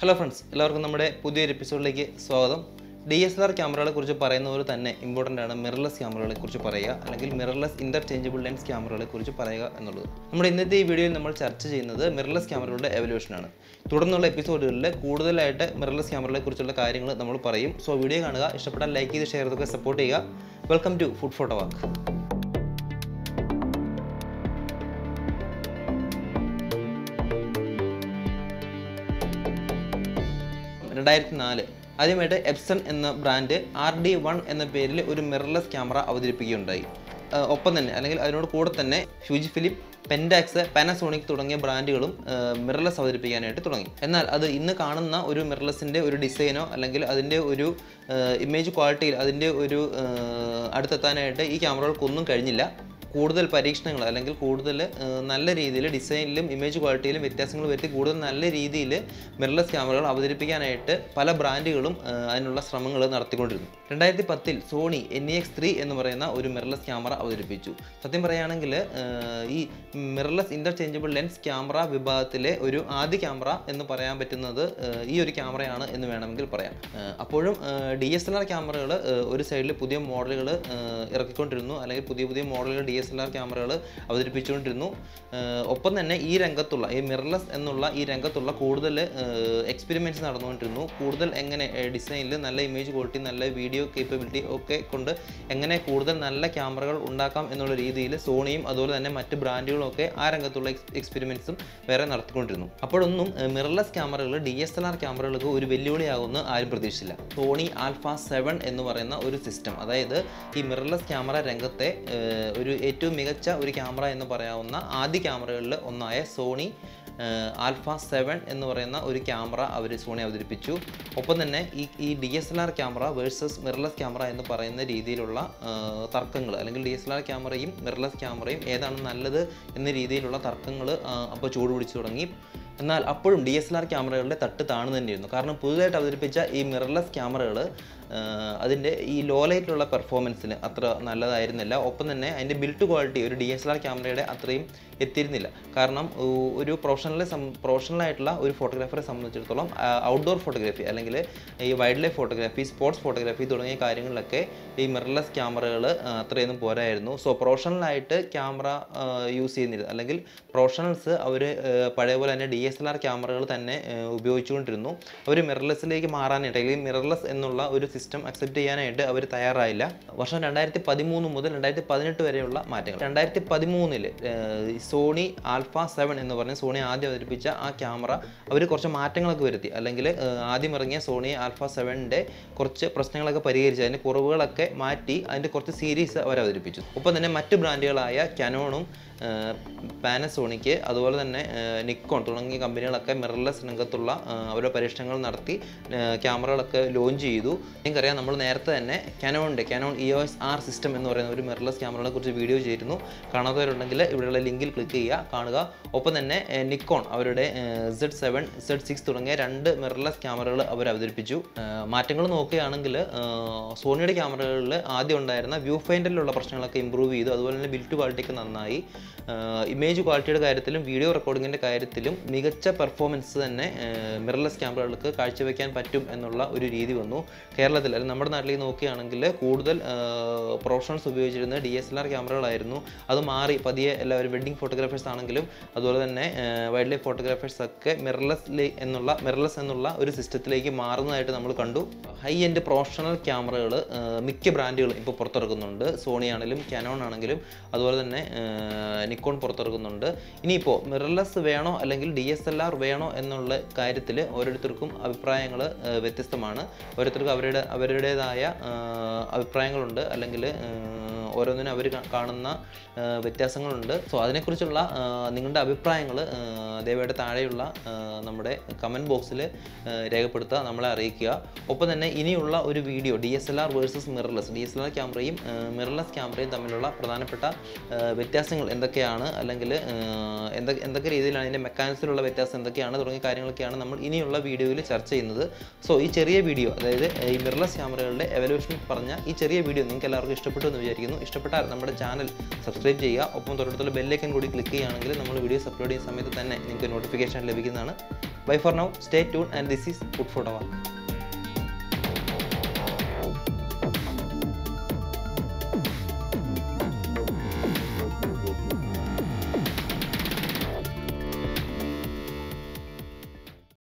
Hello friends എല്ലാവർക്കും നമ്മുടെ പുതിയൊരു എപ്പിസോഡിലേക്ക് സ്വാഗതം. ഡി എസ് എൽ ആർ ക്യാമറകളെ കുറിച്ച് പറയുന്ന പോലെ തന്നെ ഇമ്പോർട്ടന്റ് ആണ് മിറർലെസ് ക്യാമറകളെ കുറിച്ച് പറയുക അല്ലെങ്കിൽ മിറർലെസ് ഇന്റർചേഞ്ചബിൾ ലെൻസ് ക്യാമറകളെ കുറിച്ച് പറയുക എന്നുള്ളത്. നമ്മുടെ ഇന്നത്തെ ഈ വീഡിയോയിൽ നമ്മൾ ചർച്ച ചെയ്യുന്നത് മിറർലെസ് ക്യാമറകളുടെ എവല്യൂഷനാണ് തുടർന്നുള്ള എപ്പിസോഡുകളിൽ കൂടുതലായിട്ട് മിറർലെസ് ക്യാമറകളെ കുറിച്ചുള്ള കാര്യങ്ങൾ നമ്മൾ പറയും. സോ വീഡിയോ കാണുക ഇഷ്ടപ്പെട്ടാൽ ലൈക്ക് ചെയ്ത് ഷെയർ ചെയ്തൊക്കെ സപ്പോർട്ട് ചെയ്യുക. Welcome to food photo walk രണ്ടായിരത്തി നാല് ആദ്യമായിട്ട് എപ്സൺ എന്ന ബ്രാൻഡ് ആർ ഡി വൺ എന്ന പേരിൽ ഒരു മിറർലെസ് ക്യാമറ അവതരിപ്പിക്കുകയുണ്ടായി. ഒപ്പം തന്നെ അല്ലെങ്കിൽ അതിനോട് കൂടെ തന്നെ ഫ്യൂജി ഫിലിം പെൻഡാക്സ് പാനസോണിക് തുടങ്ങിയ ബ്രാൻഡുകളും മിറർലെസ് അവതരിപ്പിക്കാനായിട്ട് തുടങ്ങി. എന്നാൽ അത് ഇന്ന് കാണുന്ന ഒരു മിറർലെസിന്റെ ഒരു ഡിസൈനോ അല്ലെങ്കിൽ അതിന്റെ ഒരു ഇമേജ് ക്വാളിറ്റിയിൽ അതിന്റെ ഒരു അടുത്തെത്താനായിട്ട് ഈ ക്യാമറകൾക്കൊന്നും കഴിഞ്ഞില്ല. കൂടുതൽ പരീക്ഷണങ്ങൾ അല്ലെങ്കിൽ കൂടുതൽ നല്ല രീതിയിൽ ഡിസൈനിലും ഇമേജ് ക്വാളിറ്റിയിലും വ്യത്യാസങ്ങൾ വരുത്തി കൂടുതൽ നല്ല രീതിയിൽ മിറർലെസ് ക്യാമറകൾ അവതരിപ്പിക്കാനായിട്ട് പല ബ്രാൻഡുകളും അതിനുള്ള ശ്രമങ്ങൾ നടത്തിക്കൊണ്ടിരുന്നു. രണ്ടായിരത്തി പത്തിൽ Sony N E X three എന്ന് പറയുന്ന ഒരു മിറർലെസ് ക്യാമറ അവതരിപ്പിച്ചു. സത്യം പറയുകയാണെങ്കിൽ ഈ മിറർലെസ് ഇന്റർചേഞ്ചബിൾ ലെൻസ് ക്യാമറ വിഭാഗത്തിലെ ഒരു ആദ്യ ക്യാമറ എന്ന് പറയാൻ പറ്റുന്നത് ഈ ഒരു ക്യാമറയാണ് എന്ന് വേണമെങ്കിൽ പറയാം. അപ്പോഴും ഡി എസ് എൽ ആർ ക്യാമറകൾ ഒരു സൈഡിൽ പുതിയ മോഡലുകൾ ഇറക്കിക്കൊണ്ടിരുന്നു. അല്ലെങ്കിൽ പുതിയ പുതിയ മോഡലുകൾ ഡി എസ് എൽ ആർ ക്യാമറകൾ അവതരിപ്പിച്ചുകൊണ്ടിരുന്നു. ഒപ്പം തന്നെ ഈ രംഗത്തുള്ള ഈ മിറർലെസ് എന്നുള്ള ഈ രംഗത്തുള്ള കൂടുതൽ എക്സ്പെരിമെന്റ്സ് നടന്നുകൊണ്ടിരുന്നു. കൂടുതൽ എങ്ങനെ ഡിസൈനിൽ നല്ല ഇമേജ് ക്വാളിറ്റി നല്ല വീഡിയോ കേപ്പബിലിറ്റി ഒക്കെ കൊണ്ട് എങ്ങനെ കൂടുതൽ നല്ല ക്യാമറകൾ ഉണ്ടാക്കാം എന്നുള്ള രീതിയിൽ സോണിയും അതുപോലെ തന്നെ മറ്റ് ബ്രാൻഡുകളും ഒക്കെ ആ രംഗത്തുള്ള എക്സ്പെരിമെന്റ്സും വേറെ നടത്തിക്കൊണ്ടിരുന്നു. അപ്പോഴൊന്നും മിറർലെസ് ക്യാമറകൾ ഡി എസ് എൽ ആർ ക്യാമറകൾക്ക് ഒരു വെല്ലുവിളിയാകുമെന്ന് ആരും പ്രതീക്ഷിച്ചില്ല. സോണി ആൽഫ സെവൻ എന്ന് പറയുന്ന ഒരു സിസ്റ്റം അതായത് ഈ മിറർലെസ് ക്യാമറ രംഗത്തെ ഒരു ഒരു ഏറ്റവും മികച്ച ഒരു ക്യാമറ എന്ന് പറയാവുന്ന ആദ്യ ക്യാമറകളിൽ ഒന്നായ സോണി ആൽഫ സെവൻ എന്ന് പറയുന്ന ഒരു ക്യാമറ അവർ സോണി അവതരിപ്പിച്ചു. ഒപ്പം തന്നെ ഈ ഈ D S L R camera versus mirrorless camera എന്ന് പറയുന്ന രീതിയിലുള്ള തർക്കങ്ങൾ അല്ലെങ്കിൽ ഡി എസ് എൽ ആർ ക്യാമറയും മിറർലെസ് ക്യാമറയും ഏതാണ് നല്ലത് എന്ന രീതിയിലുള്ള തർക്കങ്ങൾ അപ്പോൾ ചൂടുപിടിച്ചു തുടങ്ങി. എന്നാൽ അപ്പോഴും ഡി എസ് എൽ ആർ ക്യാമറകളുടെ തട്ട് താണു തന്നെയായിരുന്നു. കാരണം പുതുതായിട്ട് അവതരിപ്പിച്ച ഈ മിറർലെസ് ക്യാമറകൾ അതിന്റെ ഈ ലോ ലൈറ്റിലുള്ള പെർഫോമൻസിന് അത്ര നല്ലതായിരുന്നില്ല. ഒപ്പം തന്നെ അതിന്റെ ബിൽറ്റ് ക്വാളിറ്റി ഒരു ഡി എസ് എൽ ആർ ക്യാമറയുടെ അത്രയും എത്തിയിരുന്നില്ല. കാരണം ഒരു പ്രൊഫഷണലെ ആയിട്ടുള്ള ഒരു ഫോട്ടോഗ്രാഫറെ സംബന്ധിച്ചിടത്തോളം ഔട്ട്ഡോർ ഫോട്ടോഗ്രാഫി അല്ലെങ്കിൽ ഈ wildlife photography sports photography തുടങ്ങിയ കാര്യങ്ങളിലൊക്കെ ഈ മിറർലെസ് ക്യാമറകൾ അത്രയൊന്നും പോരായിരുന്നു. സോ പ്രൊഫഷണലായിട്ട് ക്യാമറ യൂസ് ചെയ്യുന്നില്ല. അല്ലെങ്കിൽ പ്രൊഫഷണൽസ് അവർ പഴയ പോലെ തന്നെ ഡി എസ് എൽ ആർ ക്യാമറകൾ തന്നെ ഉപയോഗിച്ചുകൊണ്ടിരുന്നു. അവർ മിറർലെസ്സിലേക്ക് മാറാനായിട്ട് അല്ലെങ്കിൽ മിറർലെസ് എന്നുള്ള ഒരു സിസ്റ്റം അക്സെപ്റ്റ് ചെയ്യാനായിട്ട് അവർ തയ്യാറായില്ല. വർഷം രണ്ടായിരത്തി പതിമൂന്ന് മുതൽ രണ്ടായിരത്തി പതിനെട്ട് വരെയുള്ള മാറ്റങ്ങൾ. രണ്ടായിരത്തി പതിമൂന്നിൽ സോണി ആൽഫ സെവൻ എന്ന് പറഞ്ഞ് സോണി ആദ്യം അവതരിപ്പിച്ച ആ ക്യാമറ അവർ കുറച്ച് മാറ്റങ്ങളൊക്കെ വരുത്തി. അല്ലെങ്കിൽ ആദ്യം ഇറങ്ങിയ സോണി ആൽഫ സെവനിന്റെ കുറച്ച് പ്രശ്നങ്ങളൊക്കെ പരിഹരിച്ച് അതിന്റെ കുറവുകളൊക്കെ മാറ്റി അതിന്റെ കുറച്ച് സീരീസ് അവർ അവതരിപ്പിച്ചു ഒപ്പം തന്നെ മറ്റ് ബ്രാൻഡുകളായ ക്യാനോണും പാനസോണിക്ക് അതുപോലെ തന്നെ നിക്കോൺ തുടങ്ങിയ കമ്പനികളൊക്കെ മിറർലെസ് രംഗത്തുള്ള അവരുടെ പരീക്ഷണങ്ങൾ നടത്തി ക്യാമറകളൊക്കെ ലോഞ്ച് ചെയ്തു. എനിക്കറിയാം നമ്മൾ നേരത്തെ തന്നെ കനോണിന്റെ Canon E O S R system എന്ന് പറയുന്ന ഒരു മിറർലെസ് ക്യാമറകളെ കുറിച്ച് വീഡിയോ ചെയ്തിരുന്നു. കാണാത്തവരുണ്ടെങ്കിൽ ഇവിടെയുള്ള ലിങ്കിൽ ക്ലിക്ക് ചെയ്യുക കാണുക. ഒപ്പം തന്നെ നിക്കോൺ അവരുടെ സെഡ് സെവൻ സെഡ് സിക്സ് തുടങ്ങിയ രണ്ട് മിറർലെസ് ക്യാമറകൾ അവർ അവതരിപ്പിച്ചു. മാറ്റങ്ങൾ നോക്കുകയാണെങ്കിൽ സോണിയുടെ ക്യാമറകളിൽ ആദ്യം ഉണ്ടായിരുന്ന വ്യൂ ഫൈൻഡറിലുള്ള പ്രശ്നങ്ങളൊക്കെ ഇമ്പ്രൂവ് ചെയ്തു. അതുപോലെ തന്നെ ബിൽറ്റ് ക്വാളിറ്റിയൊക്കെ നന്നായി. ഇമേജ് ക്വാളിറ്റിയുടെ കാര്യത്തിലും വീഡിയോ റെക്കോർഡിങ്ങിന്റെ കാര്യത്തിലും മികച്ച പെർഫോമൻസ് തന്നെ മിറർലെസ് ക്യാമറകൾക്ക് കാഴ്ചവെക്കാൻ പറ്റും എന്നുള്ള ഒരു രീതി വന്നു. കേരളത്തിൽ അല്ലെങ്കിൽ നമ്മുടെ നാട്ടിലേക്ക് നോക്കുകയാണെങ്കിൽ കൂടുതൽ പ്രൊഫഷണൽസ് ഉപയോഗിച്ചിരുന്ന ഡി എസ് എൽ ആർ ക്യാമറകളായിരുന്നു അത് മാറി പതിയെ എല്ലാവരും വെഡ്ഡിംഗ് ഫോട്ടോഗ്രാഫേഴ്സ് ആണെങ്കിലും അതുപോലെ തന്നെ വൈൽഡ് ലൈഫ് ഫോട്ടോഗ്രാഫേഴ്സ് ഒക്കെ മിറർലെസ് എന്നുള്ള മിറർലെസ് എന്നുള്ള ഒരു സിസ്റ്റത്തിലേക്ക് മാറുന്നതായിട്ട് നമ്മൾ കണ്ടു. ഹൈ എൻഡ് പ്രൊഫഷണൽ ക്യാമറകൾ മിക്ക ബ്രാൻഡുകളും ഇപ്പോൾ പുറത്തിറക്കുന്നുണ്ട്. സോണി ആണെങ്കിലും കാനോൺ ആണെങ്കിലും അതുപോലെ തന്നെ നിക്കോൺ പുറത്തിറക്കുന്നുണ്ട്. ഇനിയിപ്പോൾ മിറർലെസ് വേണോ അല്ലെങ്കിൽ ഡി എസ് എൽ ആർ വേണോ എന്നുള്ള കാര്യത്തിൽ ഓരോരുത്തർക്കും അഭിപ്രായങ്ങൾ വ്യത്യസ്തമാണ്. ഓരോരുത്തർക്കും അവരുടെ അവരുടേതായ അഭിപ്രായങ്ങളുണ്ട്. അല്ലെങ്കിൽ ഓരോന്നിനും അവർ കാണുന്ന വ്യത്യാസങ്ങളുണ്ട്. സോ അതിനെക്കുറിച്ചുള്ള നിങ്ങളുടെ അഭിപ്രായങ്ങൾ ദയവായിട്ട് താഴെയുള്ള നമ്മുടെ കമന്റ് ബോക്സിൽ രേഖപ്പെടുത്തുക നമ്മളെ അറിയിക്കുക. ഒപ്പം തന്നെ ഇനിയുള്ള ഒരു video D S L R versus mirrorless D S L R ക്യാമറയും മിറർലെസ് ക്യാമറയും തമ്മിലുള്ള പ്രധാനപ്പെട്ട വ്യത്യാസങ്ങൾ എന്തൊക്കെയാണ്? അല്ലെങ്കിൽ എന്തൊക്കെ എന്തൊക്കെ രീതിയിലാണ് അതിന്റെ മെക്കാനിക്സിലുള്ള വ്യത്യാസം എന്തൊക്കെയാണ്? തുടങ്ങിയ കാര്യങ്ങളൊക്കെയാണ് നമ്മൾ ഇനിയുള്ള വീഡിയോയിൽ ചർച്ച ചെയ്യുന്നത്. സോ ഈ ചെറിയ വീഡിയോ അതായത് ഈ മിറർലെസ് ക്യാമറകളുടെ എവല്യൂഷൻ പറഞ്ഞ ഈ ചെറിയ വീഡിയോ നിങ്ങൾക്ക് എല്ലാവർക്കും ഇഷ്ടപ്പെട്ടു എന്ന് വിചാരിക്കുന്നു. ചെയ്യുന്നു ഇഷ്ടപ്പെട്ടാൽ നമ്മുടെ ചാനൽ സബ്സ്ക്രൈബ് ചെയ്യുക. ഒപ്പം തൊട്ടടുത്തുള്ള ബെല്ലേക്കൻ കൂടി ക്ലിക്ക് ചെയ്യുകയാണെങ്കിൽ നമ്മൾ വീഡിയോസ് അപ്ലോഡ് ചെയ്യുന്ന സമയത്ത് തന്നെ നിങ്ങൾക്ക് നോട്ടിഫിക്കേഷൻ ലഭിക്കുന്നതാണ്. Bye for now stay tune and this is food ഫോട്ടോവ